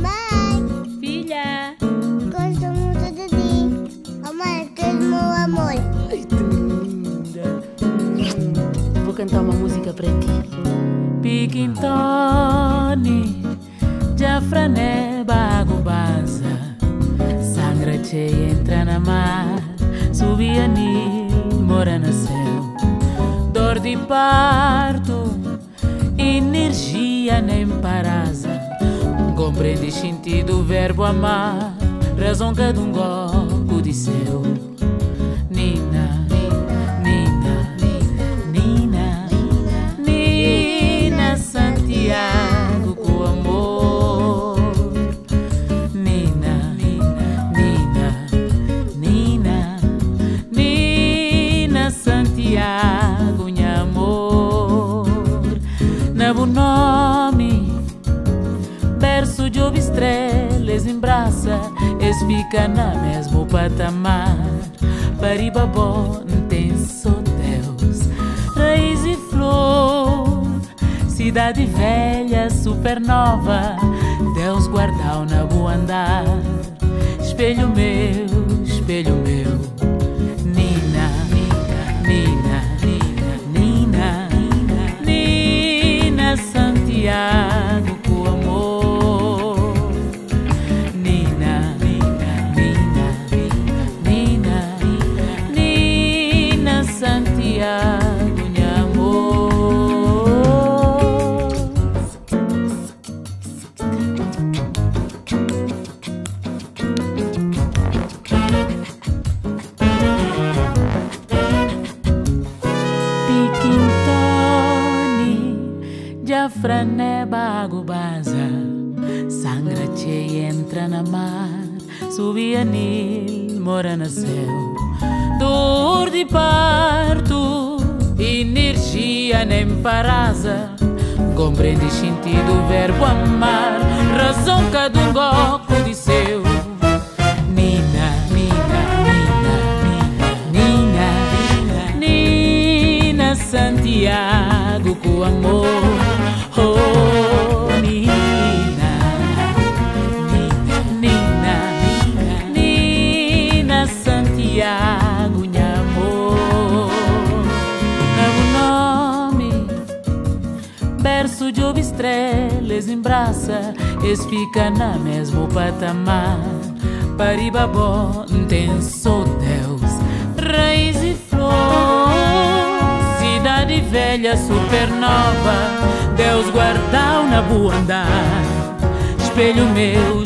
Mãe, Filha! gosto muito de ti. Oh, mãe, tu és meu amor. Ai, que linda! Vou cantar uma música para ti. Piquintone, Jafrané, Bago Baza. Sangra cheia entra na mar, subia Nil, mora no céu. Dor de parto, energia nem parasa. Compreende sentido o verbo amar, razão cada um gosto de seu. Nina, Nina, Nina, Nina Santiago com amor. Nina, Nina, Nina, Nina Santiago, berço de ouvir estrelas em braça, es fica na mesmo patamar. Paribabó tem só Deus, raiz e flor, cidade velha, supernova. Piquintone, Jafrané Bago Baza, sangra cheia entra na mar, subia Nil, mora no céu. Dor de parto, energia nem parasa, compreende sentido o verbo amar, razão cada um gosto de seu. Nina, Nina, Nina, Nina, Nina, Nina Santiago com amor. Berço de ouvir estrelas em braça, es fica na mesmo patamar. Paribabó tem só Deus, raiz e flor, cidade velha supernova. Deus guardou na boa andar, espelho meu,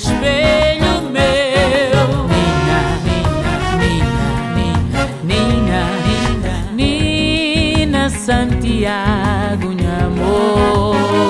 Santiago, meu amor.